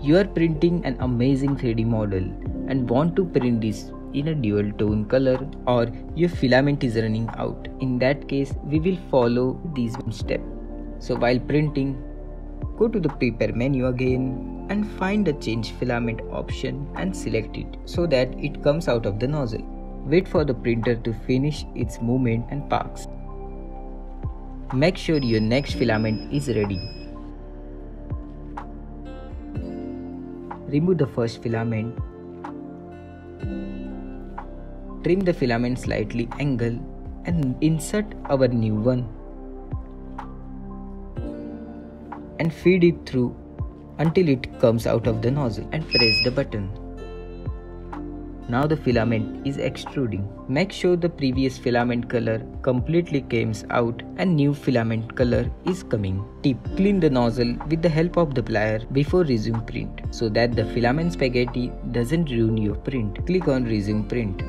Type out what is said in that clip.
You are printing an amazing 3D model and want to print this in a dual tone color or your filament is running out. In that case, we will follow these steps. So while printing, go to the paper menu again and find the change filament option and select it so that it comes out of the nozzle. Wait for the printer to finish its movement and parks. Make sure your next filament is ready. Remove the first filament trim the filament slightly angle and insert our new one and feed it through until it comes out of the nozzle and press the button. Now the filament is extruding. Make sure the previous filament color completely comes out and new filament color is coming. Tip Clean the nozzle with the help of the plier before resume print so that the filament spaghetti doesn't ruin your print. Click on resume print.